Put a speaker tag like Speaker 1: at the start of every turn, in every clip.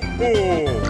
Speaker 1: 哦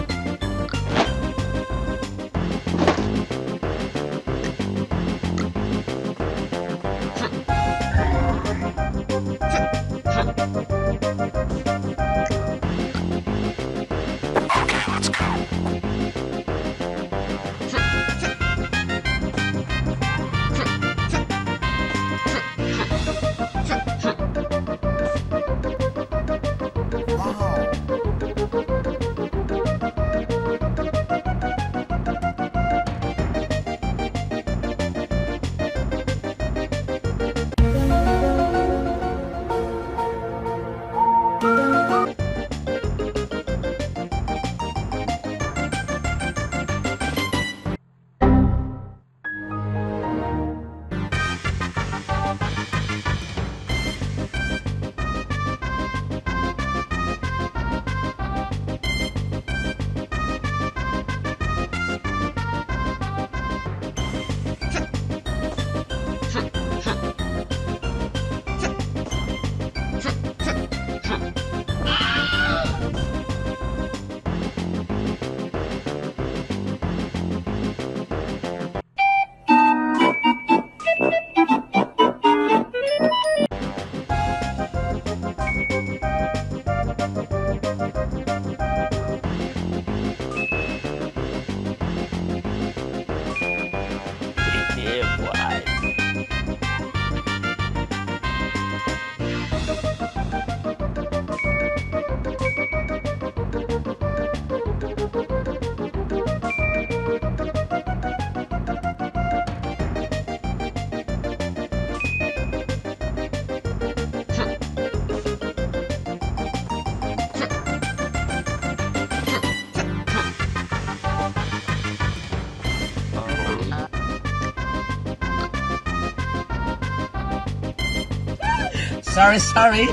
Speaker 2: Sorry, sorry.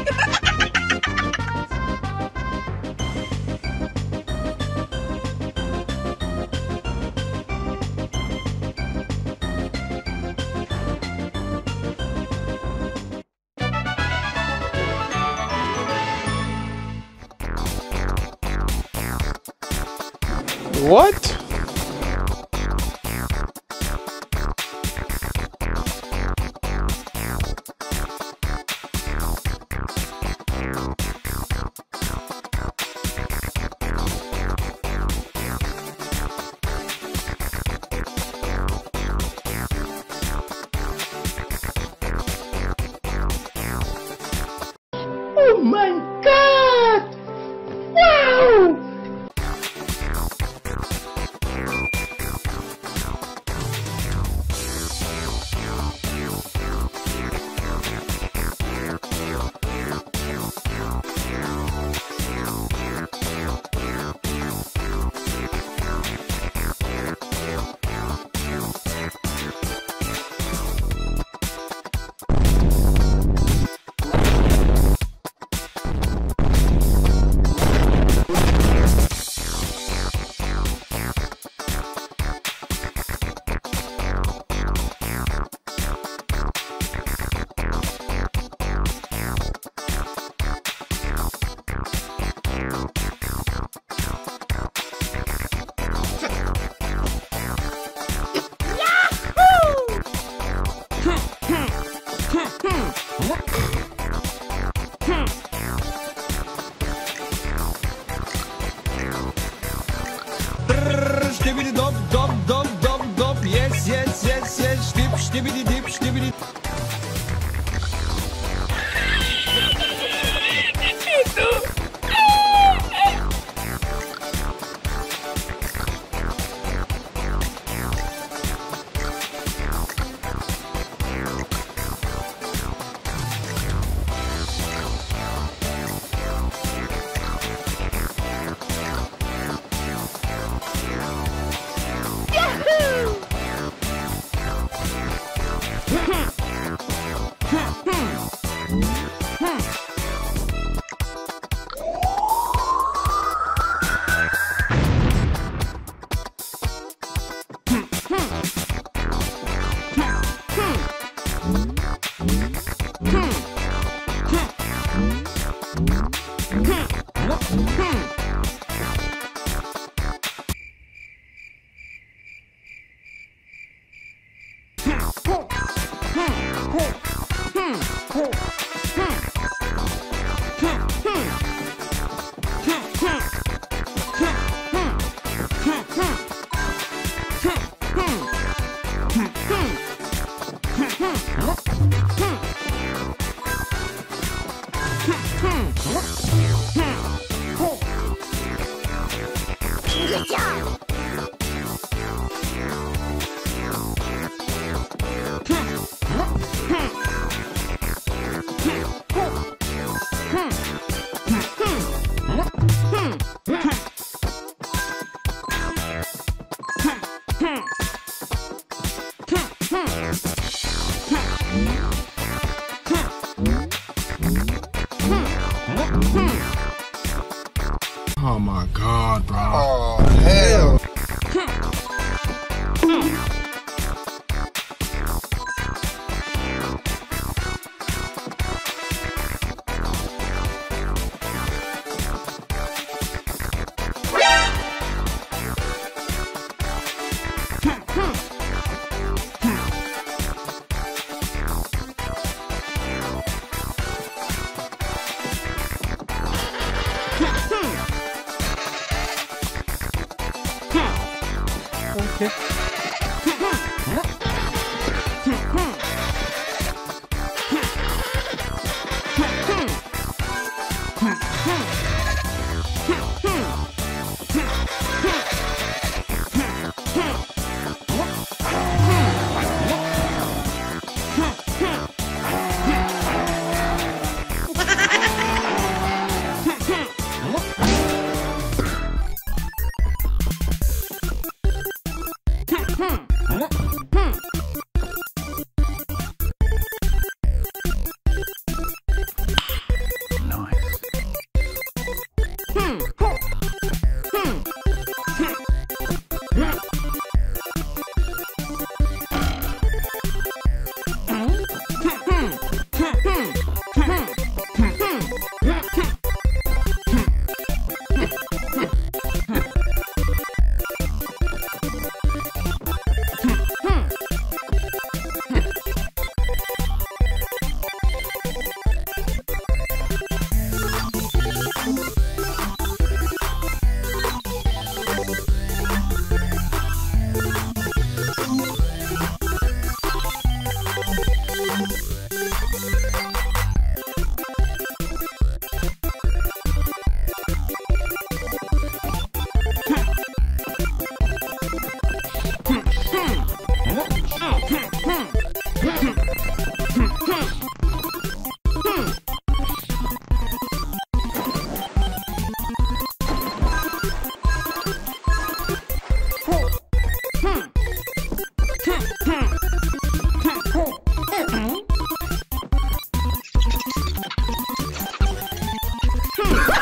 Speaker 3: What?
Speaker 4: Stibidi dop dop dop dop dop. Yes yes yes yes. Dip stibidi dip Hmm.
Speaker 2: Oh my god, bro.
Speaker 3: Oh, hell. Okay. Hmm.